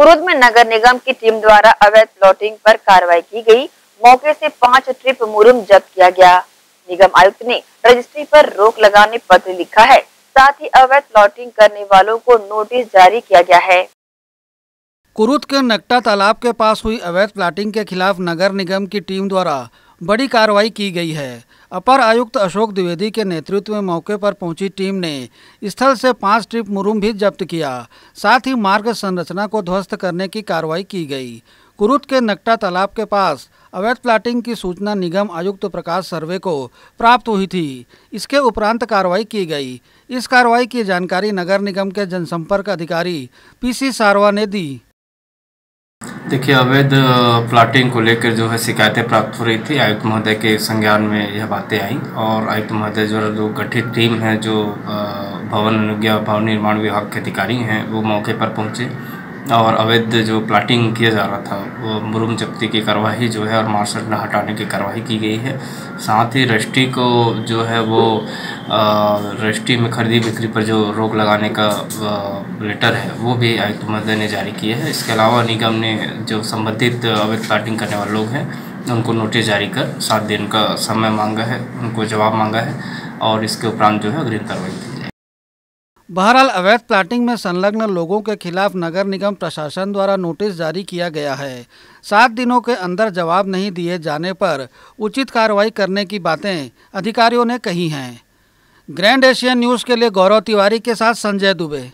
कुरुद में नगर निगम की टीम द्वारा अवैध प्लॉटिंग पर कार्रवाई की गई। मौके से पाँच ट्रिप मुरुम जब्त किया गया। निगम आयुक्त ने रजिस्ट्री पर रोक लगाने पत्र लिखा है। साथ ही अवैध प्लॉटिंग करने वालों को नोटिस जारी किया गया है। कुरुद के नक्टा तालाब के पास हुई अवैध प्लाटिंग के खिलाफ नगर निगम की टीम द्वारा बड़ी कार्रवाई की गई है। अपर आयुक्त अशोक द्विवेदी के नेतृत्व में मौके पर पहुँची टीम ने स्थल से पाँच ट्रिप मुरुम भी जब्त किया। साथ ही मार्ग संरचना को ध्वस्त करने की कार्रवाई की गई। कुरुत के नकटा तालाब के पास अवैध प्लाटिंग की सूचना निगम आयुक्त प्रकाश सर्वे को प्राप्त हुई थी। इसके उपरांत कार्रवाई की गई। इस कार्रवाई की जानकारी नगर निगम के जनसंपर्क अधिकारी पीसी सारवा ने दी। देखिए, अवैध प्लाटिंग को लेकर जो है शिकायतें प्राप्त हो रही थी। आयुक्त महोदय के संज्ञान में यह बातें आई और आयुक्त महोदय जो जो गठित टीम है, जो भवन अनुज्ञा भवन निर्माण विभाग के अधिकारी हैं, वो मौके पर पहुँचे। और अवैध जो प्लाटिंग किया जा रहा था, वो मुरुम जब्ती की कार्रवाई जो है और मार्शल न हटाने की कार्रवाई की गई है। साथ ही रजिस्ट्री को जो है वो रजिस्ट्री में खरीदी बिक्री पर जो रोक लगाने का लेटर है, वो भी आयुक्त महोदय ने जारी किया है। इसके अलावा निगम ने जो संबंधित अवैध प्लाटिंग करने वाले लोग हैं, उनको नोटिस जारी कर सात दिन का समय मांगा है, उनको जवाब मांगा है और इसके उपरांत जो है अग्रिम कार्रवाई की। बहरहाल, अवैध प्लाटिंग में संलग्न लोगों के खिलाफ नगर निगम प्रशासन द्वारा नोटिस जारी किया गया है। सात दिनों के अंदर जवाब नहीं दिए जाने पर उचित कार्रवाई करने की बातें अधिकारियों ने कही हैं। ग्रैंड एशियन न्यूज़ के लिए गौरव तिवारी के साथ संजय दुबे।